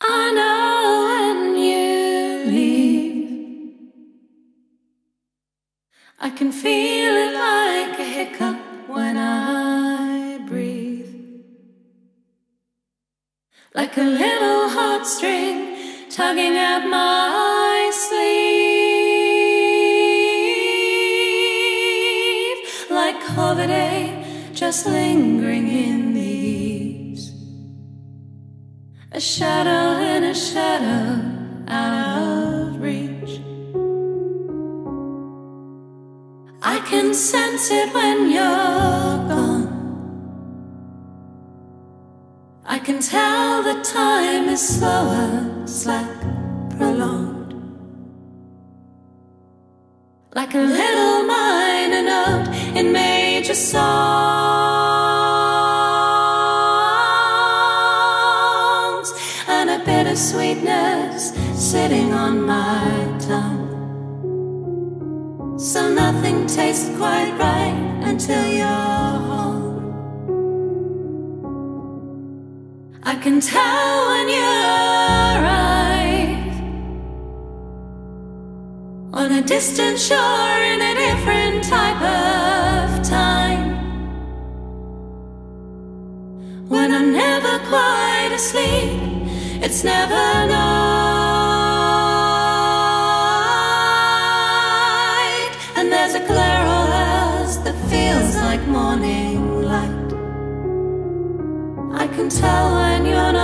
I know when you leave. I can feel it like a hiccup when I breathe. Like a little heartstring tugging at my sleeve. Like holiday just lingering in A shadow in a shadow out of reach. I can sense it when you're gone. I can tell the time is slower, slack, prolonged. Like a little minor note in major songs, and a bit of sweetness sitting on my tongue. So nothing tastes quite right until you're home. I can tell when you arrive on a distant shore in a different type of time. When I'm never quite asleep, it's never night, and there's a all else that feels like morning light. I can tell when you're not.